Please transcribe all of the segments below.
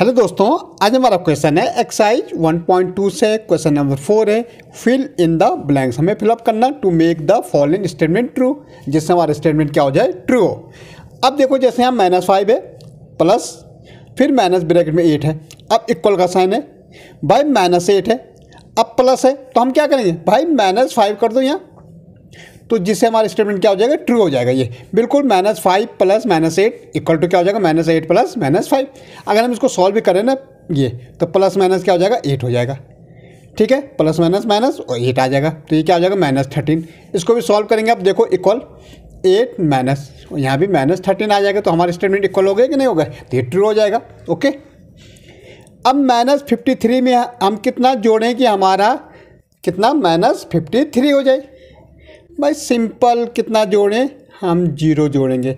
Hello दोस्तों, आज हमारा क्वेश्चन है एक्सरसाइज 1.2 से क्वेश्चन नंबर फोर है। फिल इन द ब्लैंक्स हमें फिलअप करना to make the following statement true जिससे हमारा स्टेटमेंट क्या हो जाए ट्रू हो। अब देखो जैसे यहाँ माइनस फाइव है प्लस फिर माइनस ब्रैकेट में एट है। अब इक्वल का साइन है भाई माइनस एट है, अब प्लस है तो हम क्या करेंगे? भाई माइनस फाइव कर दो यहाँ। तो जिससे हमारा स्टेटमेंट क्या हो जाएगा? ट्रू हो जाएगा ये। बिल्कुल minus five plus minus eight equal to क्या हो जाएगा? Minus eight plus minus five अगर हम इसको सॉल्व भी करें ना, ये तो प्लस माइनस क्या हो जाएगा? एट हो जाएगा। ठीक है? प्लस माइनस माइनस और एट आ जाएगा। तो ये क्या हो जाएगा? माइनस थर्टीन इसको भी सॉल्व करेंगे आप, देखो इक्वल एट माइनस यहाँ भी माइनस थर्टीन आ जाएगा तो हमारा स्टेटमेंट इक्वल हो गया कि नहीं हो होगा तो ये ट्रू हो जाएगा। ओके अब माइनस फिफ्टी थ्री में हम कितना जोड़ें कि हमारा, कितना? माइनस फिफ्टी थ्री हो जाए। भाई सिंपल कितना जोड़ें? हम ज़ीरो जोड़ेंगे।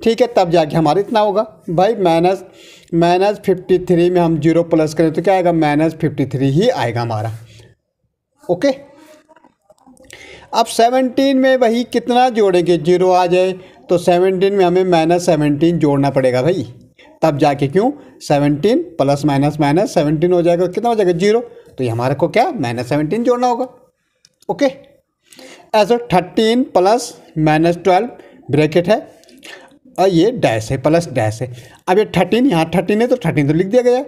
ठीक है, तब जाके हमारा इतना होगा। भाई माइनस माइनस फिफ्टी थ्री में हम ज़ीरो प्लस करें तो क्या आएगा? माइनस फिफ्टी थ्री ही आएगा हमारा। ओके अब सेवनटीन में वही कितना जोड़ेंगे? ज़ीरो आ जाए तो सेवनटीन में हमें माइनस सेवनटीन जोड़ना पड़ेगा भाई। तब जाके क्यों? Seventeen plus minus minus seventeen हो जाएगा। कितना हो जाएगा? ज़ीरो। तो ये हमारे को क्या? माइनस सेवनटीन जोड़ना होगा। ओके ऐसे thirteen plus minus twelve bracket है। और ये डैश है प्लस डैश है। अब ये थर्टीन यहाँ थर्टीन है तो थर्टीन तो लिख दिया गया।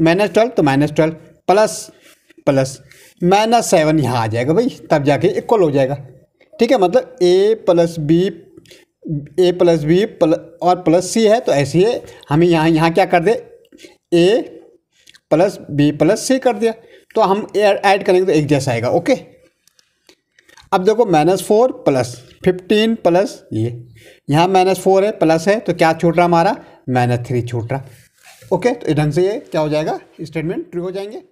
माइनस ट्वेल्व तो minus twelve plus plus minus seven यहाँ आ जाएगा भाई, तब जाके इक्वल हो जाएगा। ठीक है मतलब A plus B A plus B plus और प्लस सी है तो ऐसे ही हमें यहाँ यहाँ क्या कर दे? A plus B plus C कर दिया। तो हम ऐड करेंगे तो एक जैसा आएगा ओके अब देखो minus four plus fifteen plus ये। यहाँ माइनस फोर है, प्लस है तो क्या छूट रहा हमारा? माइनस थ्री छूट रहा। ओके तो ढंग से ये क्या हो जाएगा? स्टेटमेंट ट्रू हो जाएँगे।